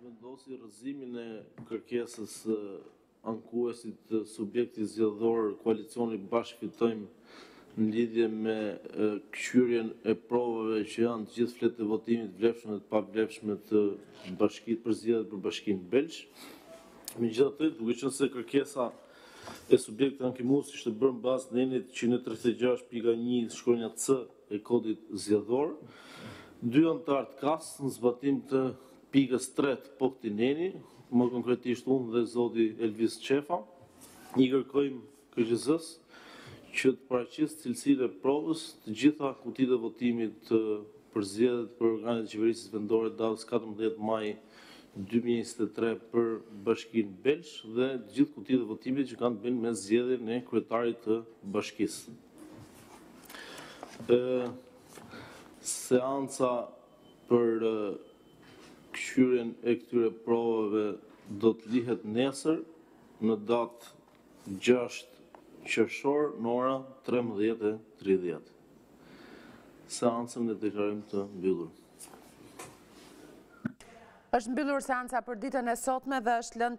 Vendosi rrëzimin e kërkesës së ankuesit subjekti zgjedhor koalicioni Bashkë Fitojmë në lidhje me kqyrjen e provave që janë të gjithë fletët e votimit, vlefshme dhe të pavlefshme të bashkisë për zgjedhjet për Bashkinë Belsh. Megjithatë, duke qenë se kërkesa e subjektit ankimues ishte bërë në bazë të nenit 136.1 shkronja C e Kodit Zgjedhor, dy anëtarë të KAS në zbatim të pikës tre të po këtij neni, më konkretisht unë dhe zoti Elvis Çefa, i kërkojmë KQZ-së që të paraqesë në cilësinë e provës të gjitha kutitë e votimit të për zgjedhjet për organet e qeverisjes vendore datës katërmbëdhjetë maj dy mijë e njëzet e tre për Bashkinë Belsh dhe të gjithë kutitë e votimit që kanë të bëjnë me zgjedhjen e kryetarit të bashkisë. Seanca për kqyrjen e këtyre provave do të lihet nesër në datë gjashtë qershor në orën trembëdhjetë e tridhjetë. Seancën e deklarojmë të mbyllur. Është mbyllur seanca për ditën e sotme dhe është lënë